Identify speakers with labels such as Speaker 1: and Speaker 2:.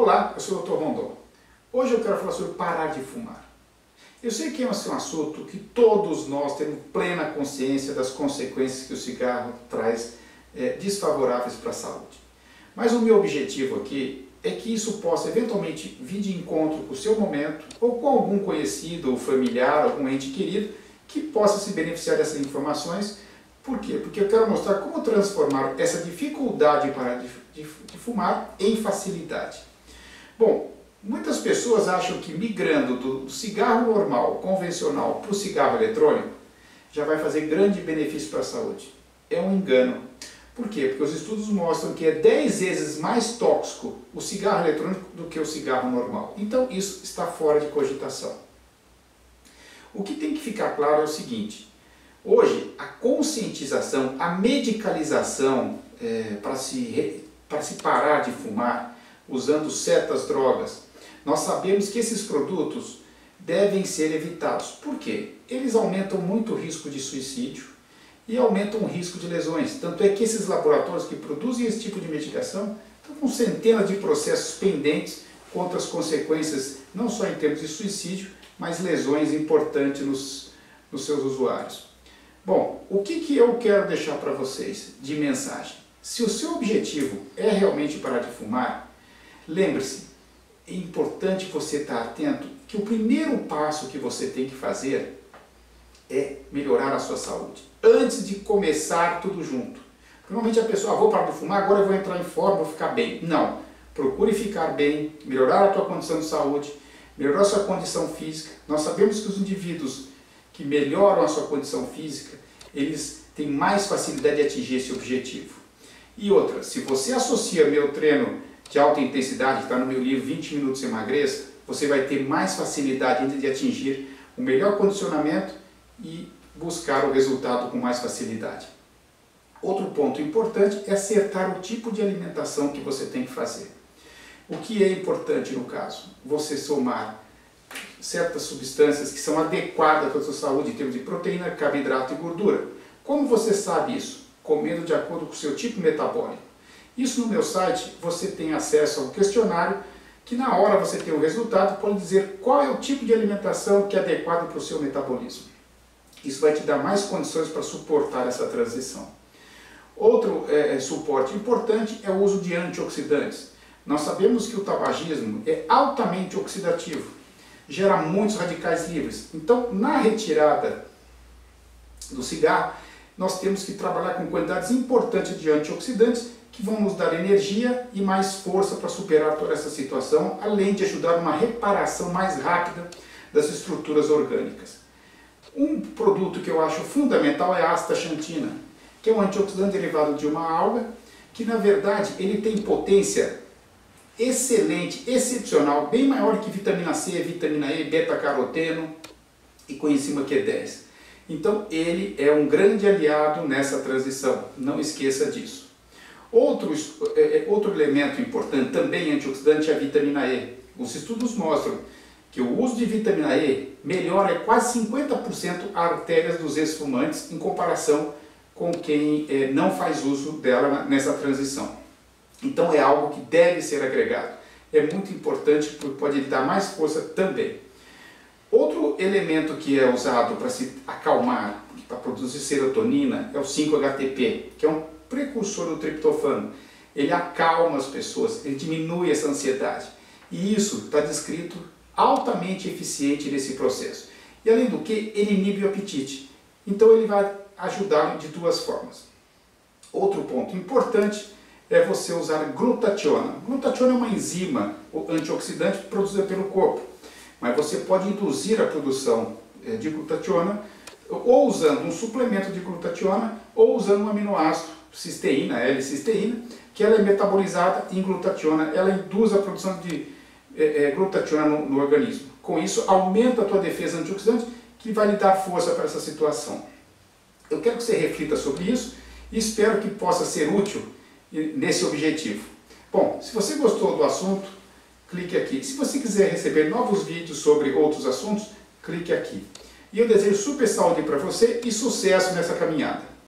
Speaker 1: Olá, eu sou o Dr. Rondon. Hoje eu quero falar sobre parar de fumar. Eu sei que é um assunto que todos nós temos plena consciência das consequências que o cigarro traz é, desfavoráveis para a saúde. Mas o meu objetivo aqui é que isso possa eventualmente vir de encontro com o seu momento ou com algum conhecido ou familiar, algum ente querido que possa se beneficiar dessas informações. Por quê? Porque eu quero mostrar como transformar essa dificuldade para de, de, de fumar em facilidade. Bom, muitas pessoas acham que migrando do cigarro normal, convencional, para o cigarro eletrônico, já vai fazer grande benefício para a saúde. É um engano. Por quê? Porque os estudos mostram que é 10 vezes mais tóxico o cigarro eletrônico do que o cigarro normal. Então isso está fora de cogitação. O que tem que ficar claro é o seguinte: hoje a conscientização, a medicalização é, para se, para se parar de fumar usando certas drogas, nós sabemos que esses produtos devem ser evitados. Por quê? Eles aumentam muito o risco de suicídio e aumentam o risco de lesões. Tanto é que esses laboratórios que produzem esse tipo de medicação estão com centenas de processos pendentes contra as consequências, não só em termos de suicídio, mas lesões importantes nos, nos seus usuários. Bom, o que, que eu quero deixar para vocês de mensagem? Se o seu objetivo é realmente parar de fumar, Lembre-se, é importante você estar atento que o primeiro passo que você tem que fazer é melhorar a sua saúde. Antes de começar tudo junto. Normalmente a pessoa, ah, vou parar de fumar, agora eu vou entrar em forma, vou ficar bem. Não. Procure ficar bem, melhorar a tua condição de saúde, melhorar a sua condição física. Nós sabemos que os indivíduos que melhoram a sua condição física, eles têm mais facilidade de atingir esse objetivo. E outra, se você associa meu treino de alta intensidade, que está no meu livro 20 Minutos Emagreça, você vai ter mais facilidade ainda de atingir o melhor condicionamento e buscar o resultado com mais facilidade. Outro ponto importante é acertar o tipo de alimentação que você tem que fazer. O que é importante no caso? Você somar certas substâncias que são adequadas para a sua saúde em termos de proteína, carboidrato e gordura. Como você sabe isso? Comendo de acordo com o seu tipo metabólico. Isso no meu site você tem acesso ao questionário que na hora você tem o resultado pode dizer qual é o tipo de alimentação que é adequado para o seu metabolismo. Isso vai te dar mais condições para suportar essa transição. Outro é, é, suporte importante é o uso de antioxidantes. Nós sabemos que o tabagismo é altamente oxidativo, gera muitos radicais livres. Então, na retirada do cigarro, nós temos que trabalhar com quantidades importantes de antioxidantes que vão nos dar energia e mais força para superar toda essa situação, além de ajudar uma reparação mais rápida das estruturas orgânicas. Um produto que eu acho fundamental é a astaxantina, que é um antioxidante derivado de uma alga, que na verdade ele tem potência excelente, excepcional, bem maior que vitamina C, vitamina E, beta-caroteno e coenzima Q10. Então ele é um grande aliado nessa transição, não esqueça disso. Outro, é, é, outro elemento importante, também antioxidante, é a vitamina E. Os estudos mostram que o uso de vitamina E melhora quase 50% artérias dos ex-fumantes em comparação com quem é, não faz uso dela nessa transição. Então é algo que deve ser agregado. É muito importante porque pode dar mais força também. Outro elemento que é usado para se acalmar, para produzir serotonina, é o 5-HTP, que é um precursor do triptofano. Ele acalma as pessoas, ele diminui essa ansiedade. E isso está descrito altamente eficiente nesse processo. E além do que, ele inibe o apetite. Então ele vai ajudar de duas formas. Outro ponto importante é você usar glutationa. Glutationa é uma enzima antioxidante produzida pelo corpo, mas você pode induzir a produção eh, de glutationa ou usando um suplemento de glutationa ou usando um aminoácido cisteína, L-cisteína, que ela é metabolizada em glutationa, ela induz a produção de é, é, glutationa no, no, organismo. Com isso, aumenta a tua defesa antioxidante, que vai lhe dar força para essa situação. Eu quero que você reflita sobre isso e espero que possa ser útil nesse objetivo. Bom, se você gostou do assunto, clique aqui. Se você quiser receber novos vídeos sobre outros assuntos, clique aqui. E eu desejo super saúde para você e sucesso nessa caminhada.